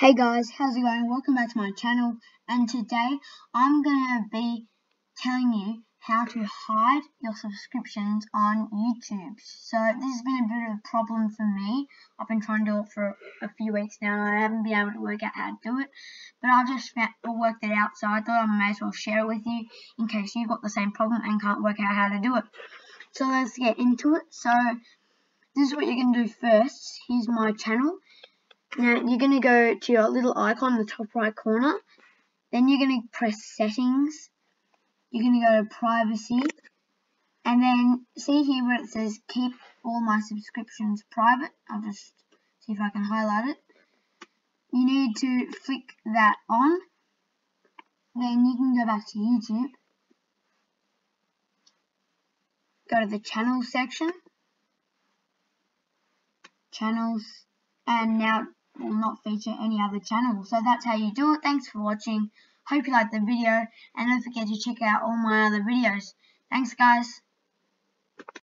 Hey guys, how's it going? Welcome back to my channel and today I'm going to be telling you how to hide your subscriptions on YouTube. So this has been a bit of a problem for me. I've been trying to do it for a few weeks now and I haven't been able to work out how to do it. But I've just worked it out so I thought I may as well share it with you in case you've got the same problem and can't work out how to do it. So let's get into it. So this is what you're going to do first. Here's my channel now you're going to go to your little icon in the top right corner. Then you're going to press settings. You're going to go to privacy. And then see here where it says keep all my subscriptions private. I'll just see if I can highlight it. You need to flick that on. Then you can go back to YouTube. Go to the channel section. Channels. And now will not feature any other channel. So that's how you do it. Thanks for watching. Hope you liked the video and don't forget to check out all my other videos. Thanks guys.